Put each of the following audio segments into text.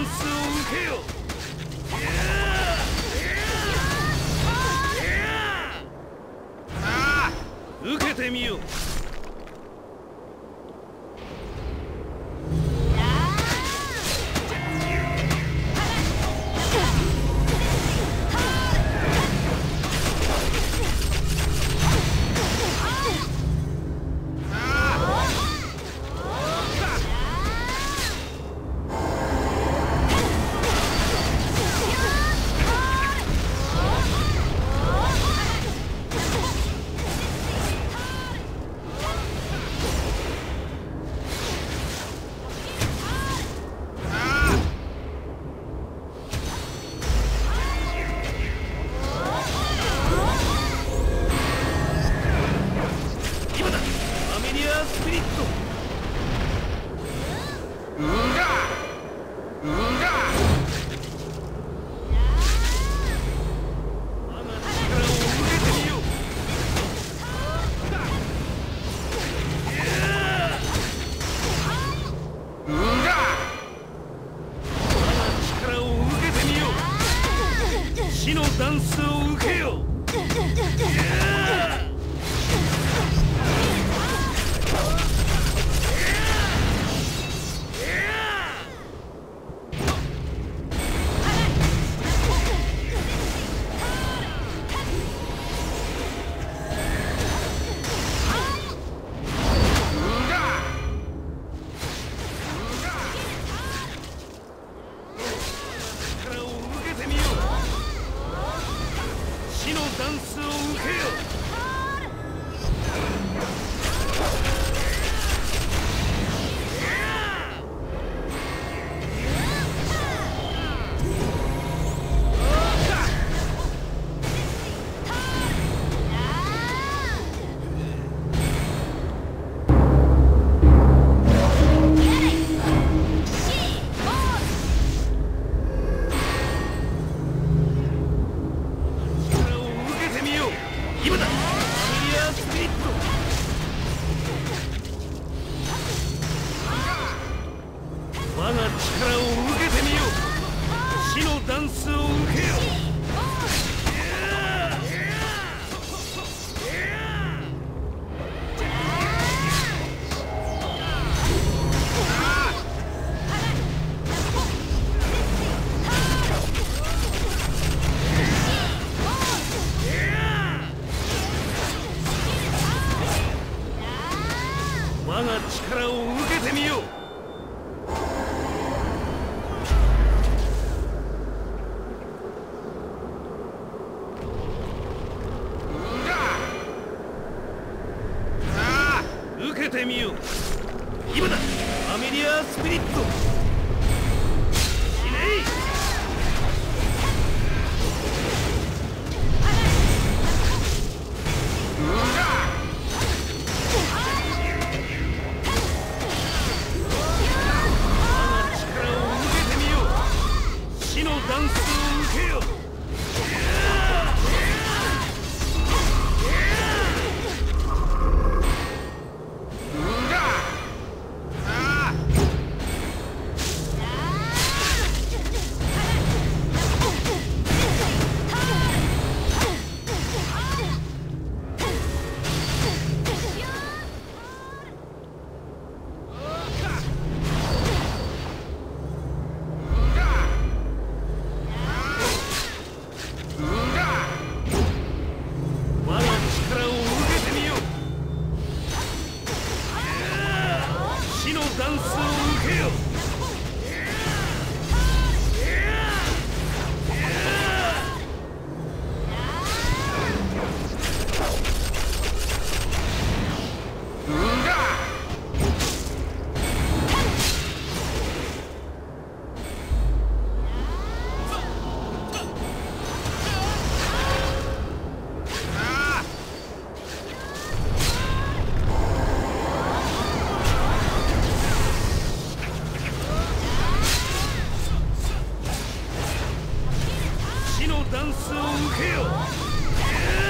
ンスを受けよ受けてみよう。ダンスを受けよ我が力を受けてみよう。死のダンスを受けてみよう。今だ。ファミリアスピリット。ダンスを受けよう。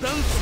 dance